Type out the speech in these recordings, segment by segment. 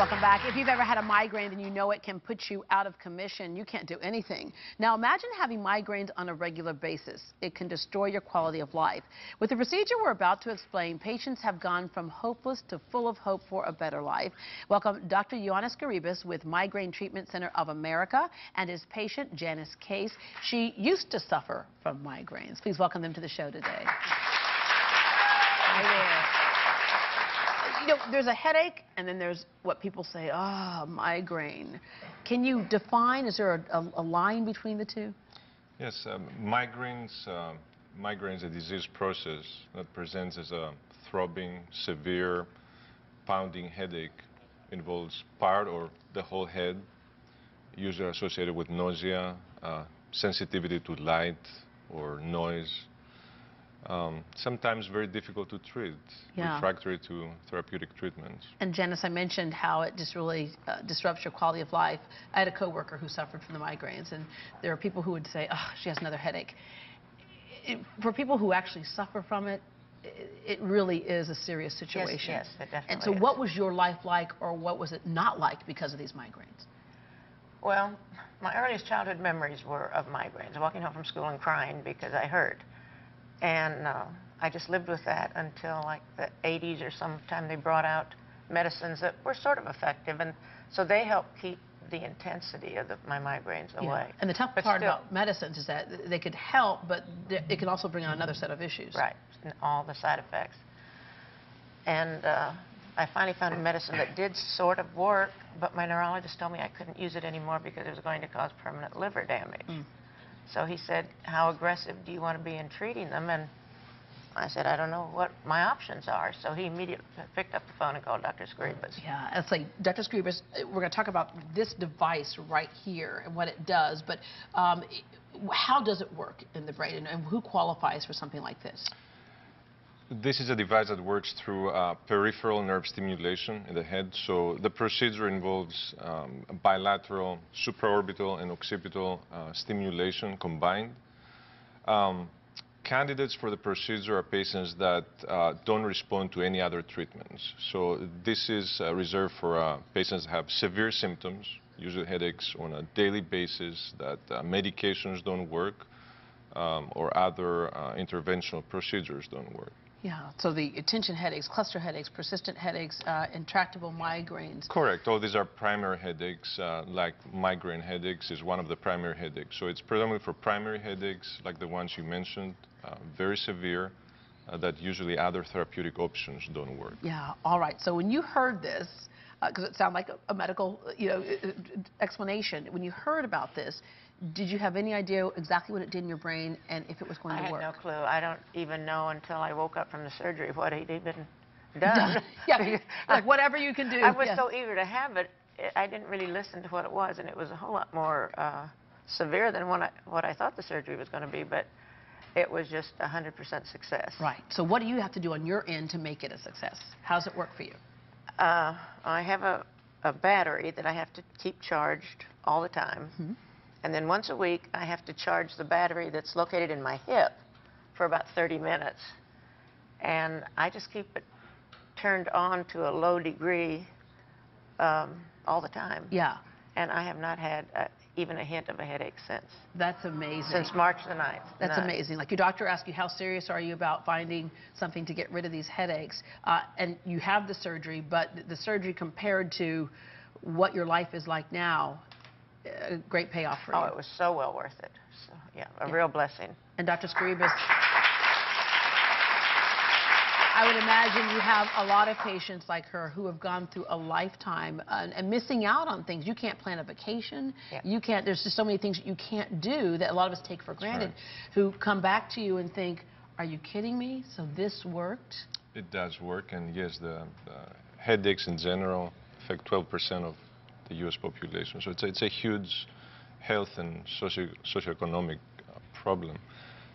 Welcome back. If you've ever had a migraine, then you know it can put you out of commission. You can't do anything. Now imagine having migraines on a regular basis. It can destroy your quality of life. With the procedure we're about to explain, patients have gone from hopeless to full of hope for a better life. Welcome Dr. Ioannis Skaribas with Migraine Treatment Center of America and his patient, Janice Case. She used to suffer from migraines. Please welcome them to the show today. Hi there you know, there's a headache, and then there's what people say, ah, oh, migraine. Can you define, is there a, a, a line between the two? Yes, um, migraines, uh, migraines, a disease process that presents as a throbbing, severe, pounding headache, involves part or the whole head, usually associated with nausea, uh, sensitivity to light or noise, um, sometimes very difficult to treat, yeah. refractory to therapeutic treatments. And Janice, I mentioned how it just really uh, disrupts your quality of life. I had a coworker who suffered from the migraines, and there are people who would say, oh, she has another headache. It, for people who actually suffer from it, it, it really is a serious situation. Yes, yes, it definitely And so is. what was your life like, or what was it not like because of these migraines? Well, my earliest childhood memories were of migraines, walking home from school and crying because I hurt. And uh, I just lived with that until like the 80s or sometime they brought out medicines that were sort of effective. And so they helped keep the intensity of the, my migraines yeah. away. And the tough but part still, about medicines is that they could help, but it can also bring on another set of issues. Right, and all the side effects. And uh, I finally found a medicine that did sort of work, but my neurologist told me I couldn't use it anymore because it was going to cause permanent liver damage. Mm. So he said, how aggressive do you want to be in treating them? And I said, I don't know what my options are. So he immediately picked up the phone and called Dr. Skaribas. Yeah, it's like, Dr. Skaribas, we're going to talk about this device right here and what it does, but um, how does it work in the brain and, and who qualifies for something like this? This is a device that works through uh, peripheral nerve stimulation in the head. So the procedure involves um, bilateral supraorbital and occipital uh, stimulation combined. Um, candidates for the procedure are patients that uh, don't respond to any other treatments. So this is uh, reserved for uh, patients that have severe symptoms, usually headaches on a daily basis, that uh, medications don't work, um, or other interventional procedures don't work. Yeah, so the attention headaches, cluster headaches, persistent headaches, uh, intractable migraines. Correct. All these are primary headaches, uh, like migraine headaches is one of the primary headaches. So it's predominantly for primary headaches, like the ones you mentioned, uh, very severe, uh, that usually other therapeutic options don't work. Yeah, all right. So when you heard this, because uh, it sounded like a, a medical, you know, explanation, when you heard about this, did you have any idea exactly what it did in your brain and if it was going I to work? I had no clue. I don't even know until I woke up from the surgery what he'd even done. yeah, like whatever you can do. I was so eager to have it, I didn't really listen to what it was, and it was a whole lot more uh, severe than what I, what I thought the surgery was going to be, but it was just 100% success. Right. So what do you have to do on your end to make it a success? How does it work for you? Uh, I have a, a battery that I have to keep charged all the time. Mm -hmm. And then once a week, I have to charge the battery that's located in my hip for about 30 minutes. And I just keep it turned on to a low degree um, all the time. Yeah. And I have not had uh, even a hint of a headache since. That's amazing. Since March the 9th. That's amazing. Like your doctor asked you, how serious are you about finding something to get rid of these headaches? Uh, and you have the surgery, but the surgery compared to what your life is like now a great payoff for oh, you. Oh, it was so well worth it. So, yeah, a yeah. real blessing. And Dr. Skaribas, I would imagine you have a lot of patients like her who have gone through a lifetime uh, and missing out on things. You can't plan a vacation. Yeah. You can't, there's just so many things that you can't do that a lot of us take for granted right. who come back to you and think, are you kidding me? So this worked? It does work, and yes, the, the headaches in general affect 12% of the U.S. population. So it's a, it's a huge health and socio socioeconomic uh, problem.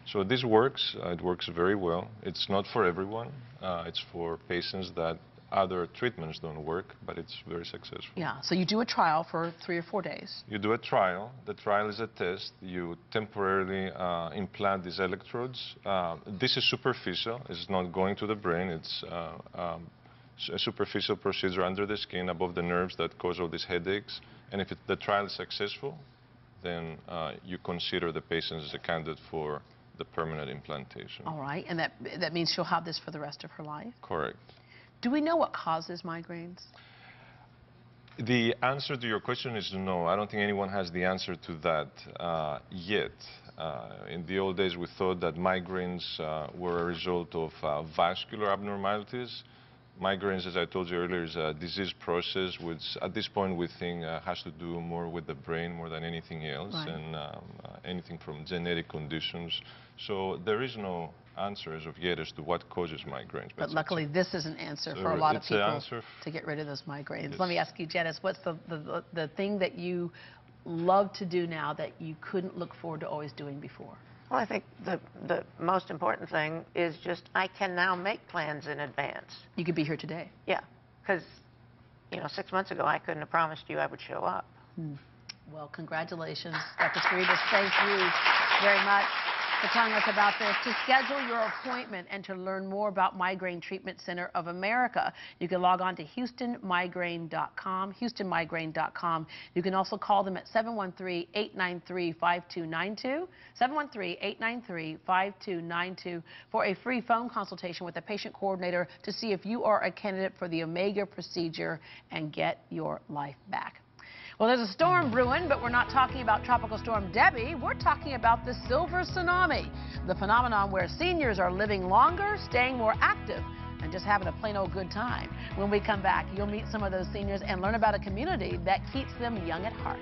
So this works. Uh, it works very well. It's not for everyone. Uh, it's for patients that other treatments don't work, but it's very successful. Yeah, so you do a trial for three or four days. You do a trial. The trial is a test. You temporarily uh, implant these electrodes. Uh, this is superficial. It's not going to the brain. It's uh, um, superficial procedure under the skin above the nerves that cause all these headaches. And if it, the trial is successful, then uh, you consider the patient as a candidate for the permanent implantation. All right, and that, that means she'll have this for the rest of her life. Correct. Do we know what causes migraines? The answer to your question is no. I don't think anyone has the answer to that uh, yet. Uh, in the old days, we thought that migraines uh, were a result of uh, vascular abnormalities. Migraines, as I told you earlier, is a disease process which, at this point, we think uh, has to do more with the brain more than anything else, Right. and um, uh, anything from genetic conditions. So there is no answer as of yet as to what causes migraines. But it's- luckily, this is an answer for a lot of people to get rid of those migraines. Yes. Let me ask you, Janice, what's the, the- the thing that you love to do now that you couldn't look forward to always doing before? Well, I think the, the most important thing is just I can now make plans in advance. You could be here today. Yeah, because, you know, six months ago, I couldn't have promised you I would show up. Hmm. Well, congratulations, Dr. Skaribas. Thank you very much for telling us about this. To schedule your appointment and to learn more about Migraine Treatment Center of America, you can log on to houstonmigraine.com, houstonmigraine.com. You can also call them at 713-893-5292, 713-893-5292 for a free phone consultation with a patient coordinator to see if you are a candidate for the Omega procedure and get your life back. Well, there's a storm brewing, but we're not talking about Tropical Storm Debbie. We're talking about the silver tsunami, the phenomenon where seniors are living longer, staying more active, and just having a plain old good time. When we come back, you'll meet some of those seniors and learn about a community that keeps them young at heart.